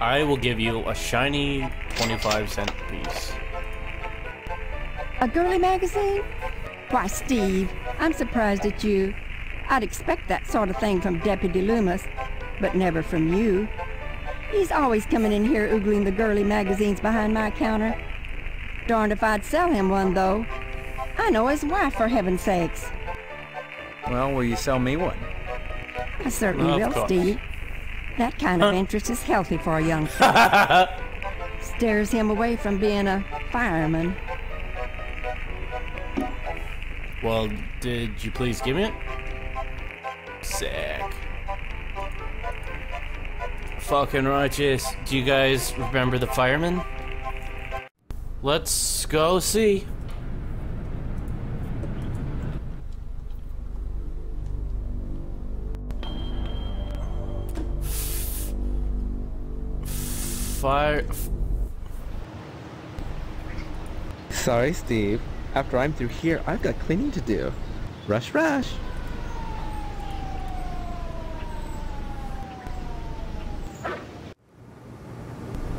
I will give you a shiny 25 cent piece. A girly magazine? Why, Steve, I'm surprised at you. I'd expect that sort of thing from Deputy Loomis, but never from you. He's always coming in here oogling the girly magazines behind my counter. Darned if I'd sell him one, though. I know his wife, for heaven's sakes. Well, will you sell me one? I certainly Of will, course. Steve. That kind of interest is healthy for a young fellow. Stares him away from being a fireman. Well, did you please give me it? Sick. Fucking righteous. Do you guys remember the fireman? Let's go see. Fire. Sorry, Steve. After I'm through here, I've got cleaning to do. Rush, rush.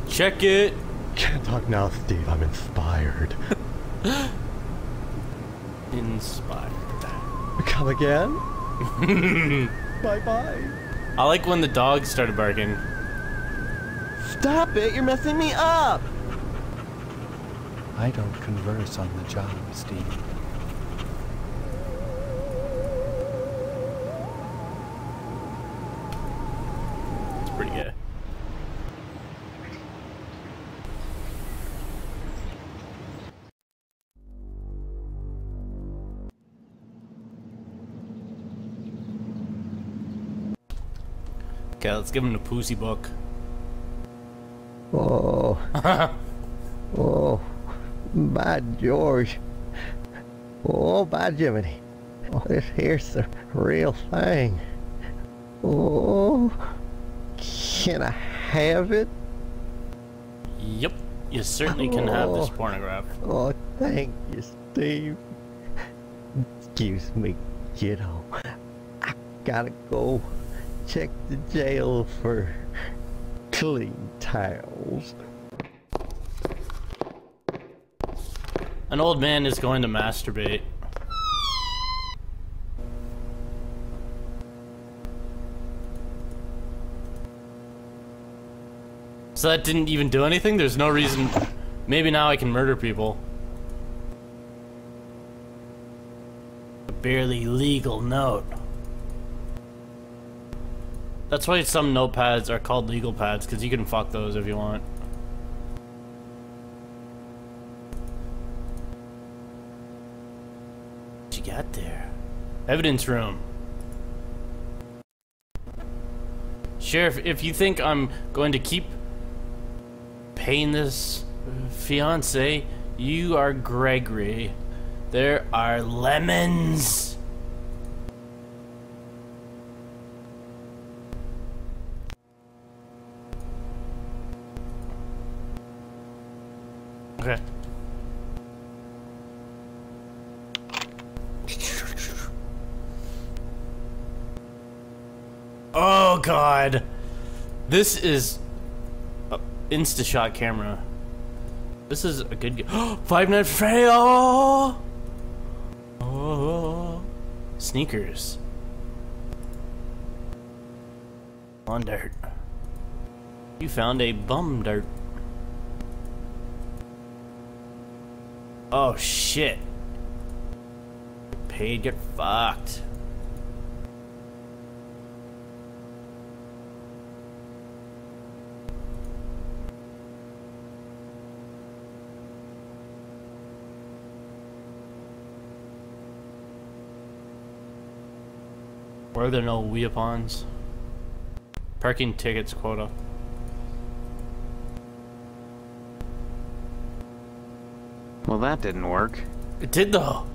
Check it. Can't talk now, Steve. I'm inspired. Inspired. Come again? bye bye. I like when the dogs started barking. Stop it! You're messing me up! I don't converse on the job, Steve. It's pretty good. Okay, let's give him the Pussy book. Oh. oh. By George. Oh, by Jiminy. Oh, this here's the real thing. Oh. Can I have it? Yep, you certainly can have this Oh. pornograph. Oh, thank you, Steve. Excuse me, kiddo. I gotta go check the jail for clean towels. An old man is going to masturbate. So that didn't even do anything? There's no reason. Maybe now I can murder people. A barely legal note. That's why some notepads are called legal pads, because you can fuck those if you want. What you got there? Evidence room. Sheriff, if you think I'm going to keep paying this fiance, you are Gregory. There are lemons. Okay. Oh god. This is Insta Shot camera. This is a good Five Freddy. Oh! oh. Sneakers. On dirt. You found a bum dirt. Oh shit. Paid, get fucked. Were there no weapons? Parking tickets quota. Well, that didn't work. It did though.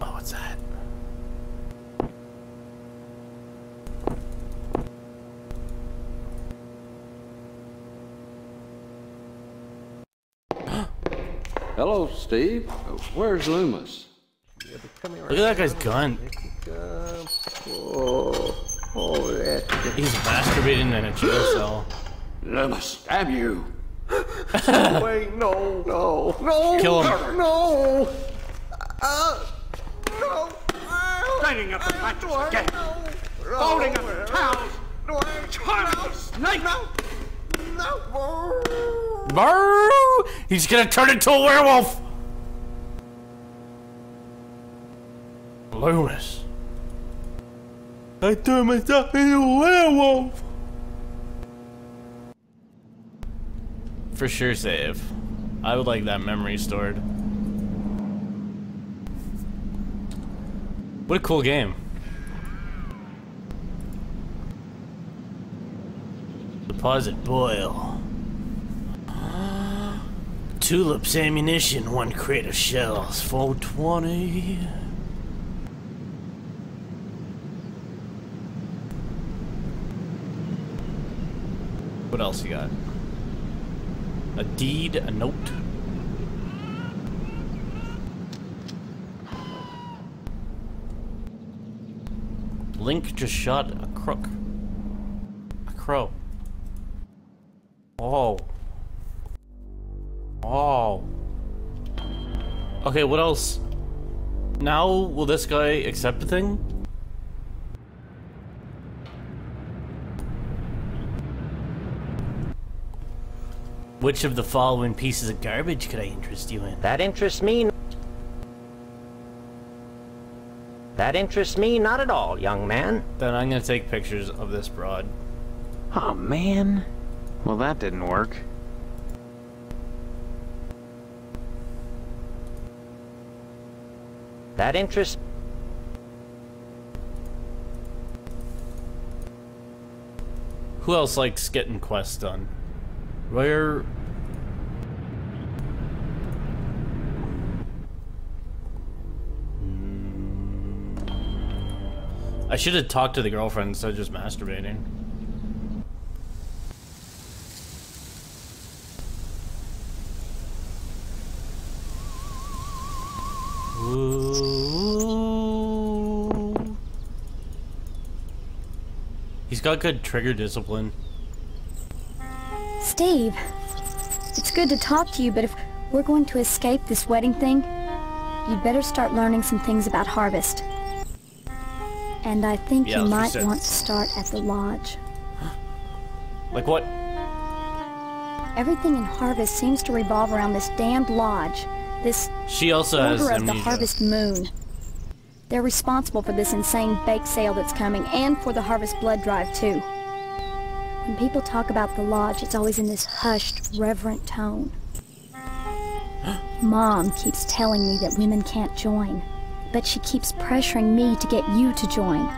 Oh, what's that? Hello, Steve. Where's Loomis? Come here. Look at that guy's gun. Oh, oh, He's masturbating in a jail cell. Let us stab you. Wait, no, no, no, Kill him. no, uh, no, Lighting up the matches again. no, Folding up the towels. no, Charming snake. no, no, Brrr! He's gonna turn into a werewolf! Loomis. I turned myself into a werewolf! For sure save. I would like that memory stored. What a cool game. Deposit boil. Tulips ammunition, one crate of shells, 420. What else you got? A deed, a note. Link just shot a crook. A crow. Okay, what else? Now, will this guy accept the thing? Which of the following pieces of garbage could I interest you in? That interests me. That interests me not at all, young man. Then I'm gonna take pictures of this broad. Oh, man. Well, that didn't work. That interests Who else likes getting quests done? Where... I should have talked to the girlfriend instead of just masturbating. Ooh. He's got good trigger discipline. Steve, it's good to talk to you, but if we're going to escape this wedding thing, you'd better start learning some things about Harvest. And I think Yeah, you might want to start at the lodge. Like what? Everything in Harvest seems to revolve around this damned lodge, this She also has Order of the. Harvest Moon. They're responsible for this insane bake sale that's coming, and for the Harvest Blood Drive, too. When people talk about the lodge, it's always in this hushed, reverent tone. Mom keeps telling me that women can't join, but she keeps pressuring me to get you to join.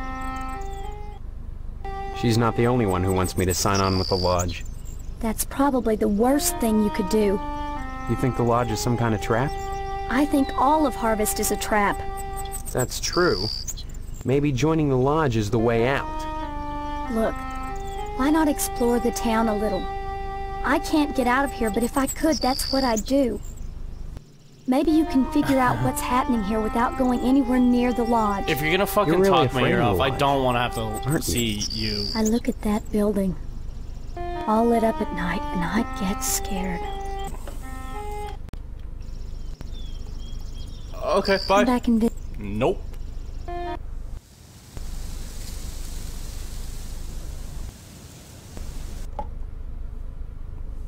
She's not the only one who wants me to sign on with the Lodge. That's probably the worst thing you could do. You think the Lodge is some kind of trap? I think all of Harvest is a trap. That's true. Maybe joining the Lodge is the way out. Look, why not explore the town a little? I can't get out of here, but if I could, that's what I'd do. Maybe you can figure out what's happening here without going anywhere near the lodge. If you're gonna fucking You're really talk my ear off, I don't want to have to aren't you? see you. I look at that building, all lit up at night, and I get scared. Okay, Come bye. back and vi- Nope.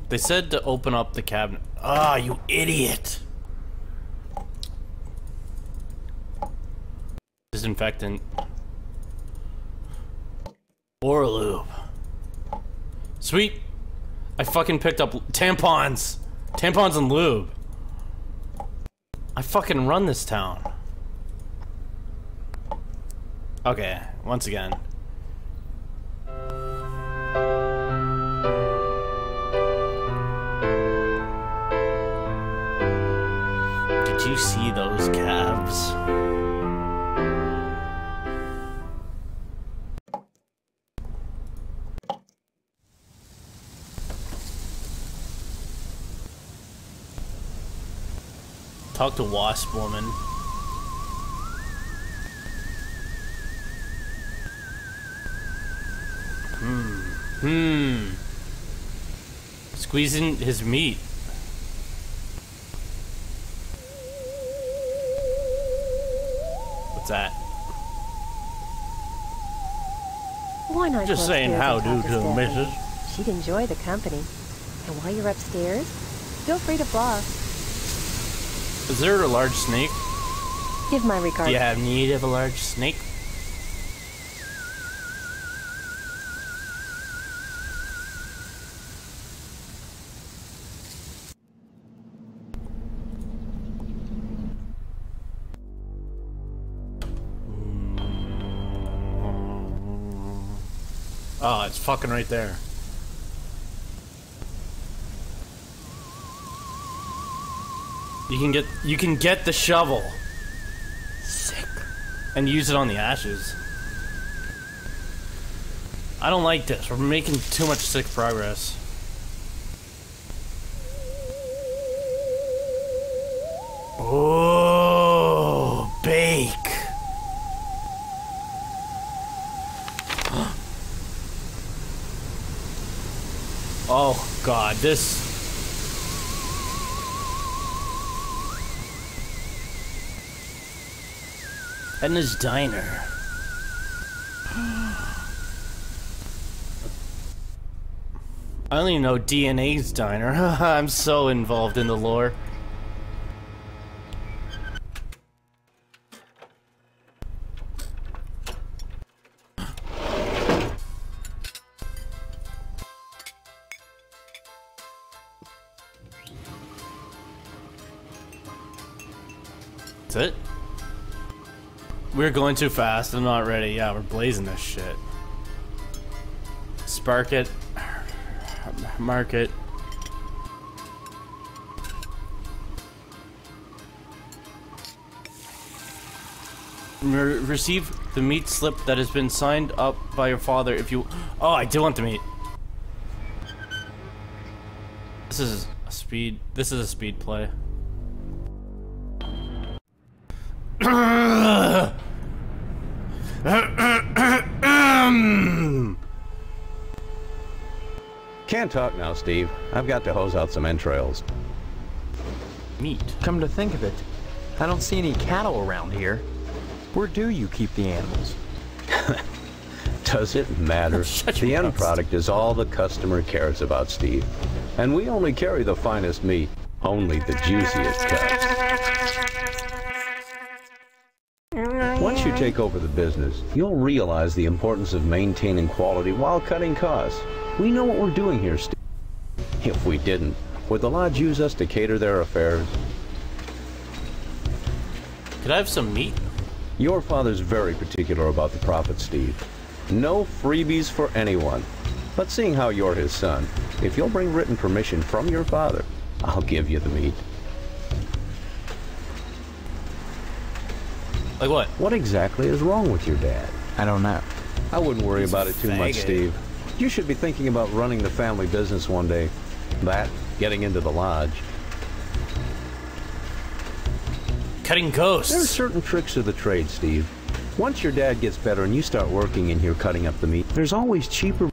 They said to open up the cabinet. Ah, you idiot! Disinfectant. Orlube. Sweet. I fucking picked up tampons. Tampons and lube. I fucking run this town. Okay, once again. Did you see those calves? Talk to Wasp Woman. Hmm. Hmm. Squeezing his meat. What's that? Why not? Just saying how do to Missus. She'd enjoy the company. And while you're upstairs, feel free to floss. Is there a large snake? Give my regards. Do you have need of a large snake? Oh, it's fucking right there. You can get you can get the shovel. Sick. And use it on the ashes. I don't like this. We're making too much sick progress. Oh, bake. oh god, this Edna's Diner. I only know DNA's Diner. I'm so involved in the lore. We're going too fast. I'm not ready. Yeah, we're blazing this shit. Spark it. Mark it. Re- receive the meat slip that has been signed up by your father if you... Oh, I do want the meat. This is a speed... This is a speed play. Can't talk now, Steve. I've got to hose out some entrails. Meat. Come to think of it, I don't see any cattle around here. Where do you keep the animals? Does it matter? the end product is all the customer cares about, Steve. And we only carry the finest meat, only the juiciest cuts. Once you take over the business, you'll realize the importance of maintaining quality while cutting costs. We know what we're doing here, Steve. If we didn't, would the lodge use us to cater their affairs? Could I have some meat? Your father's very particular about the profit, Steve. No freebies for anyone. But seeing how you're his son, if you'll bring written permission from your father, I'll give you the meat. Like what? What exactly is wrong with your dad? I don't know. I wouldn't worry about it too much. Steve. You should be thinking about running the family business one day. That, getting into the lodge. Cutting ghosts. There are certain tricks of the trade, Steve. Once your dad gets better and you start working in here cutting up the meat, there's always cheaper.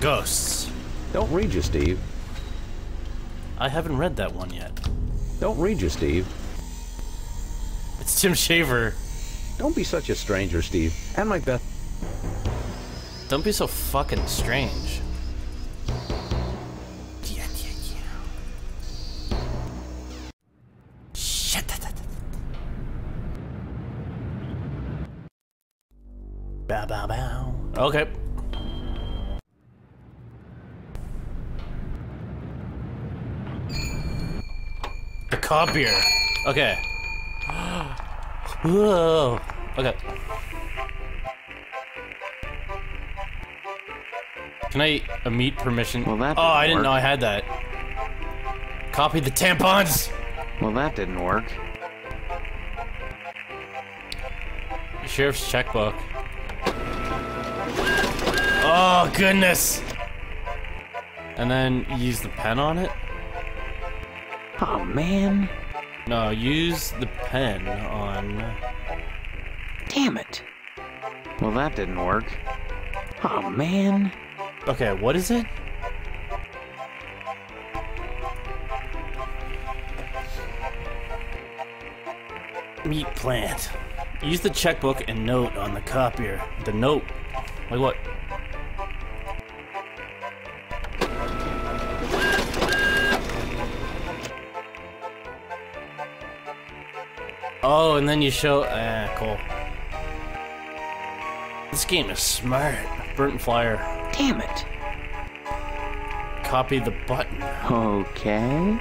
Ghosts. Don't read you, Steve. I haven't read that one yet. Don't read you, Steve. It's Jim Shaver. Don't be such a stranger, Steve. And my best. Don't be so fucking strange. Yeah, yeah, yeah. Shit. da, da, da. Bow, bow, bow. Okay. The copier. Okay. Whoa. Okay. Can I a meet permission? Well, that oh, I didn't didn't know. I had that. Copy the tampons. Well, that didn't work. Sheriff's checkbook. Oh goodness. And then use the pen on it. Oh man. No, use the pen on. Damn it. Well, that didn't work. Oh, man. Okay, what is it? Meat plant. Use the checkbook and note on the copier. The note. Like what? Oh, and then you show. Ah, cool. This game is smart. Burnt flyer. Damn it. Copy the button. Okay.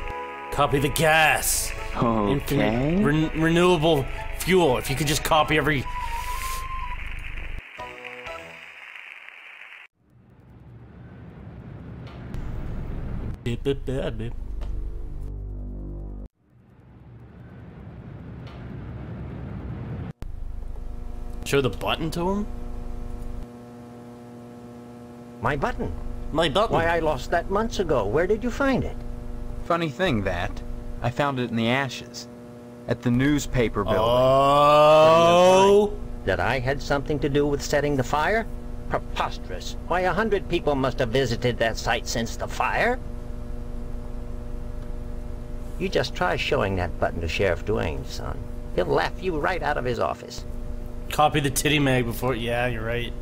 Copy the gas. Okay. Infinite ren- renewable fuel. If you could just copy every. Show the button to him? My button. My button. Why, I lost that months ago. Where did you find it? Funny thing, that. I found it in the ashes. At the newspaper building. Oh! That I had something to do with setting the fire? Preposterous. Why, a hundred people must have visited that site since the fire. You just try showing that button to Sheriff Duane, son. He'll laugh you right out of his office. Copy the titty mag before. Yeah, you're right.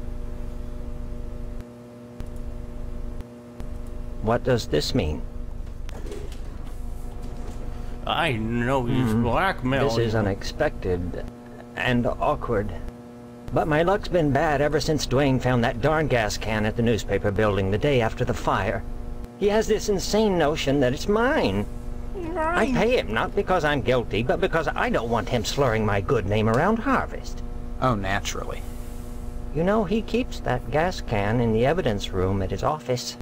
What does this mean? I know he's Mhm. blackmail. This is unexpected and awkward. But my luck's been bad ever since Dwayne found that darn gas can at the newspaper building the day after the fire. He has this insane notion that it's mine. I pay him not because I'm guilty, but because I don't want him slurring my good name around Harvest. Oh, naturally. You know, he keeps that gas can in the evidence room at his office.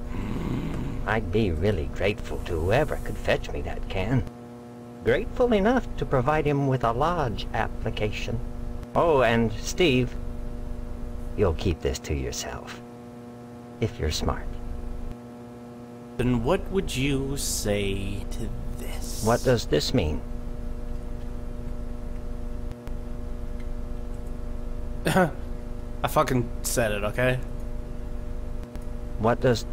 I'd be really grateful to whoever could fetch me that can. Grateful enough to provide him with a lodge application. Oh, and Steve, you'll keep this to yourself. If you're smart. Then what would you say to this? What does this mean? I fucking said it, okay? What does...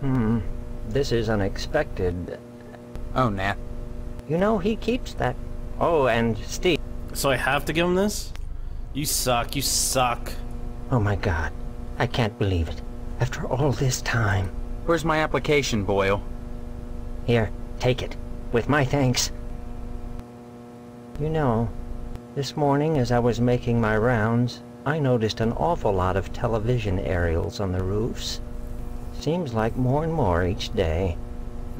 Hmm, this is unexpected. Oh, Nat. You know, he keeps that... Oh, and Steve... So I have to give him this? You suck, you suck. Oh my god, I can't believe it. After all this time. Where's my application, Boyle? Here, take it. With my thanks. You know, this morning as I was making my rounds, I noticed an awful lot of television aerials on the roofs. Seems like more and more each day.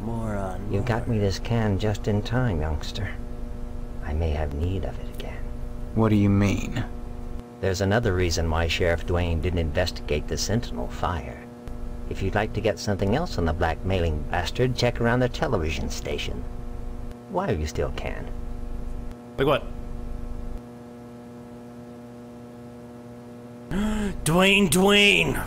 Moron. You got me this can just in time, youngster. I may have need of it again. What do you mean? There's another reason why Sheriff Duane didn't investigate the Sentinel fire. If you'd like to get something else on the blackmailing bastard, check around the television station. While you still can. Like what? Dwayne, Dwayne!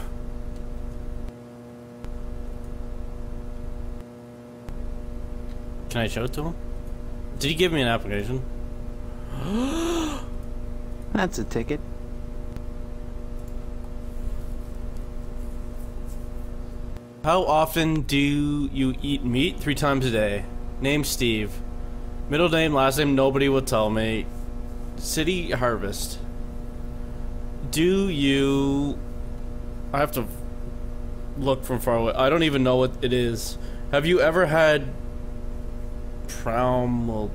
Can I show it to him? Did he give me an application? That's a ticket. How often do you eat meat? Three times a day. Name Steve. Middle name, last name, nobody will tell me. City Harvest. Do you... I have to look from far away. I don't even know what it is. Have you ever had... Prom...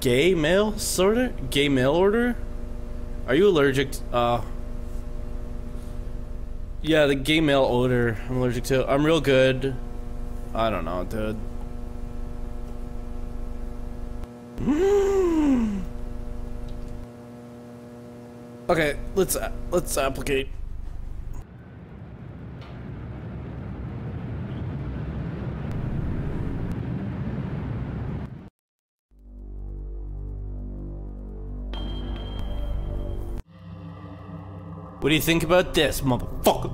Gay mail sorter? Gay mail order? Are you allergic to... Uh... Yeah, the gay mail odor I'm allergic to. I'm real good. I don't know, dude. Okay, let's uh, let's applicate. What do you think about this, motherfucker?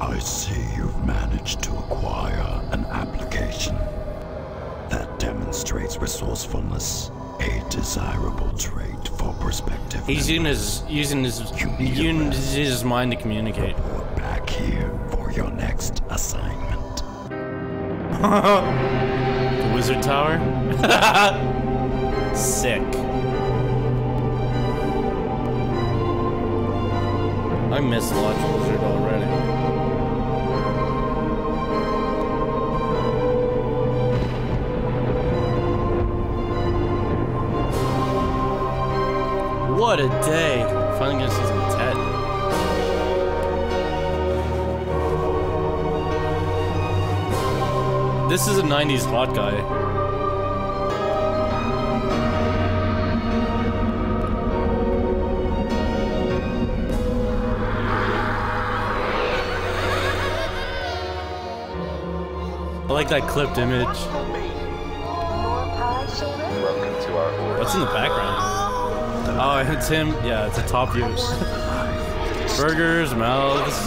I see you've managed to acquire an application. That demonstrates resourcefulness, A desirable trait for prospective He's using his using his using his mind to communicate. back here for your next assignment. the wizard tower. Sick. I miss Lodge Wizard What a day! Finally gonna see some Ted. This is a 90s hot guy. I like that clipped image. Welcome to our What's in the background? Oh, it's him. Yeah, it's a top view. Burgers, mouths.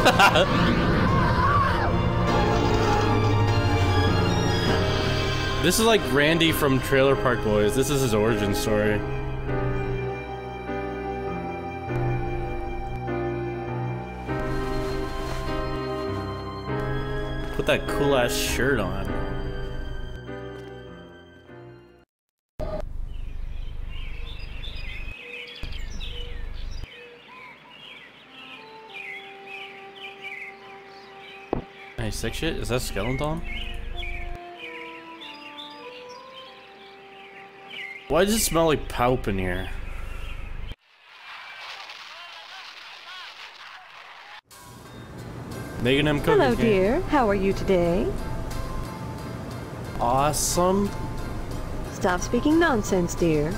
this is like Randy from Trailer Park Boys. This is his origin story. Put that cool ass shirt on. Sick shit? Is that skeleton? Why does it smell like Paup in here? Megan M. Cookie Hello, dear. How are you today? Awesome. Stop speaking nonsense, dear.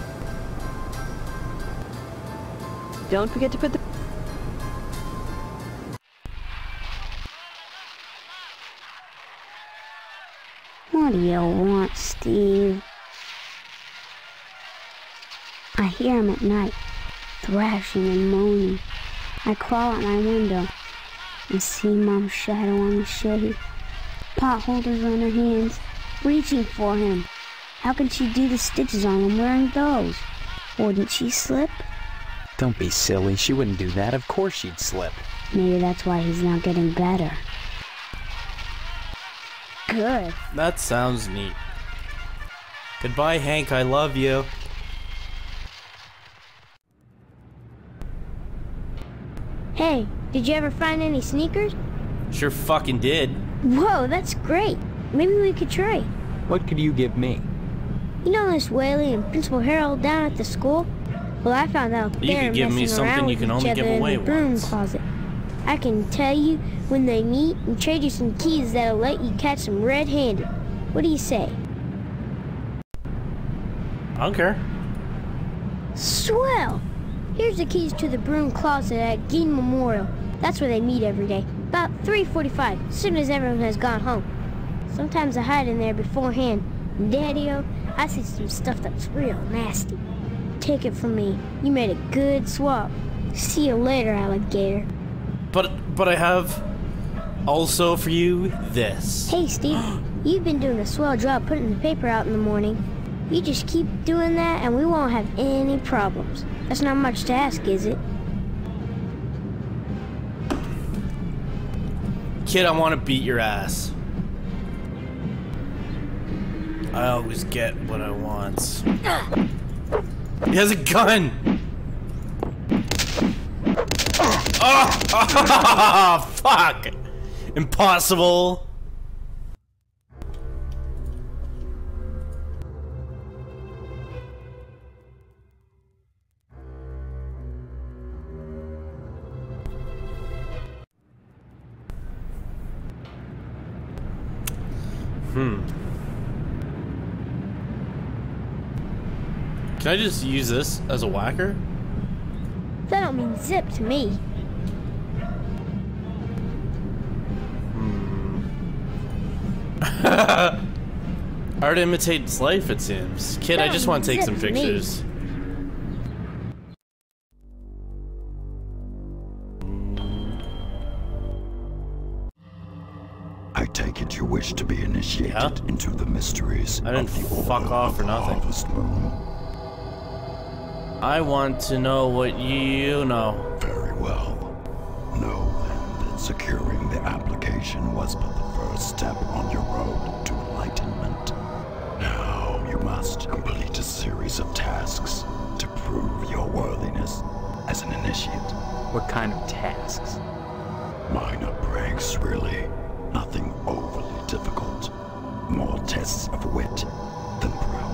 Don't forget to put the want, Steve? I hear him at night, thrashing and moaning. I crawl out my window and see Mom's shadow on the shade. Pot holders on her hands, reaching for him. How can she do the stitches on him wearing those? Wouldn't she slip? Don't be silly. She wouldn't do that. Of course she'd slip. Maybe that's why he's not getting better. Good. That sounds neat. Goodbye, Hank. I love you. Hey, did you ever find any sneakers? Sure fucking did. Whoa, that's great. Maybe we could trade. What could you give me? You know Miss Whaley and Principal Harold down at the school? Well, I found out You they're could give me messing something around you with can each only other give in the broom once. closet. I can tell you when they meet and trade you some keys that'll let you catch them red-handed. What do you say? I don't care. Swell! Here's the keys to the broom closet at Gein Memorial. That's where they meet every day. About 3.45, as soon as everyone has gone home. Sometimes I hide in there beforehand. And Daddy-o, oh, I see some stuff that's real nasty. Take it from me. You made a good swap. See you later, alligator. But but I have also for you this. Hey, Steve. You've been doing a swell job putting the paper out in the morning. You just keep doing that and we won't have any problems. That's not much to ask, is it? Kid, I want to beat your ass. I always get what I want. He has a gun! Oh, fuck! Impossible! I just use this as a whacker? That don't mean zip to me. Hmm. Art imitates life, it seems. Kid, I just want to take some Zip me. pictures. I take it Don't you wish to be initiated into the mysteries I didn't of the fuck off of for the nothing. Harvest Moon? I want to know what you know. Very well. Know then that securing the application was but the first step on your road to enlightenment. Now you must complete a series of tasks to prove your worthiness as an initiate. What kind of tasks? Minor pranks, really. Nothing overly difficult. More tests of wit than prowess.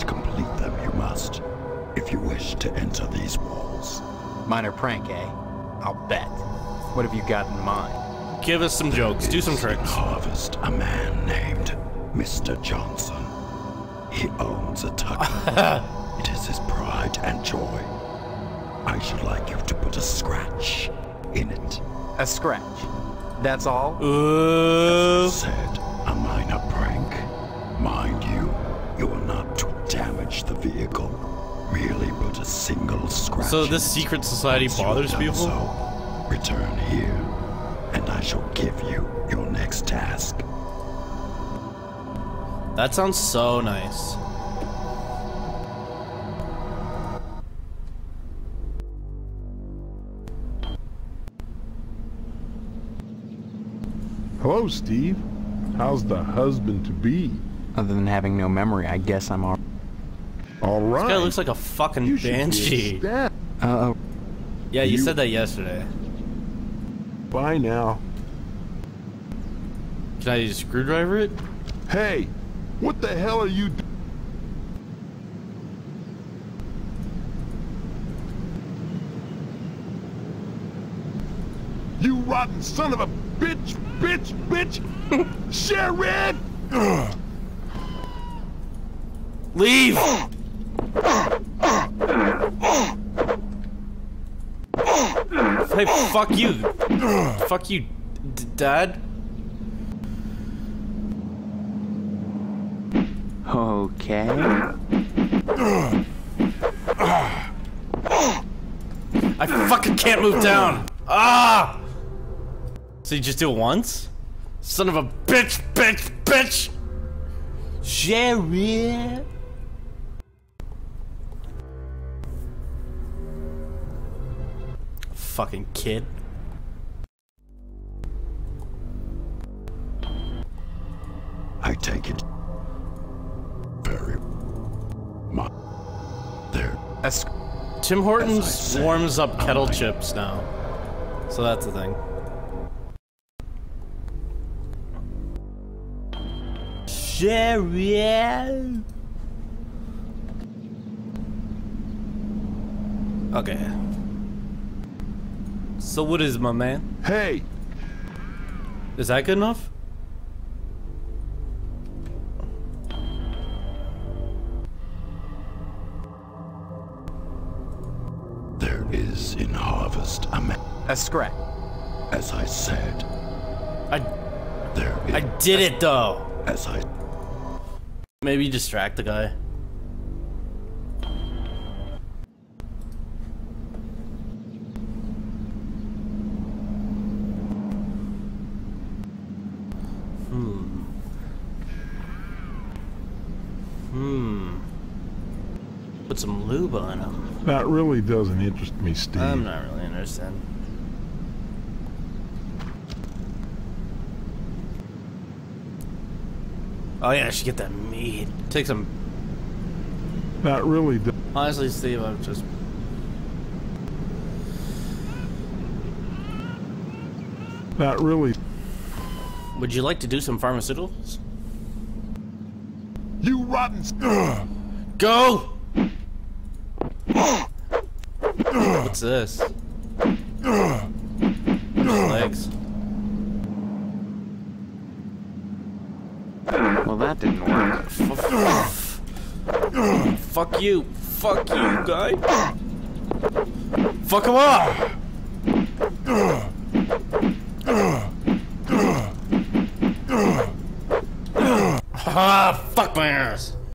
But to complete them you must, if you wish to enter these walls. Minor prank, eh? I'll bet. What have you got in mind? Give us some jokes. Do some Is in tricks. Harvest, a man named Mr. Johnson. He owns a tucker. it is his pride and joy. I should like you to put a scratch in it. A scratch. That's all? Uh, As I said, vehicle. Merely put a single scratch. so this secret society Once you have bothers done people? So, return here, and I shall give you your next task. That sounds so nice. Hello, Steve. How's the husband to be? Other than having no memory, I guess I'm all. All right. This guy looks like a fucking You should be a banshee. Uh, Yeah, you, You- said that yesterday. Bye now. Can I use a screwdriver it? Hey, what the hell are you do- You rotten son of a bitch, bitch, bitch! Sheriff! Leave! Hey, fuck you. fuck you, d- Dad. okay. I fucking can't move down. Ah! So you just do it once? Son of a bitch, bitch, bitch! Jerry. Fucking kid. I take it. Very. My. There. A sc- Tim Hortons warms up kettle chips now. So that's the thing. Jerry. Okay. So what is my man? Hey, Is that good enough? There is in harvest a man. a scratch. As I said, I there is. I did it though. As I. Maybe distract the guy. Hmm. Hmm. Put some lube on them. that really doesn't interest me, Steve. I'm not really interested. Oh yeah, I should get that meat. Take some. That really does. Honestly, Steve, I'm just. That really. Would you like to do some pharmaceuticals? You rotten. Ugh. Go! What's this? Legs. Well, that didn't work. Fuck you. Fuck you, guy. Fuck him up! Ah, fuck my ass.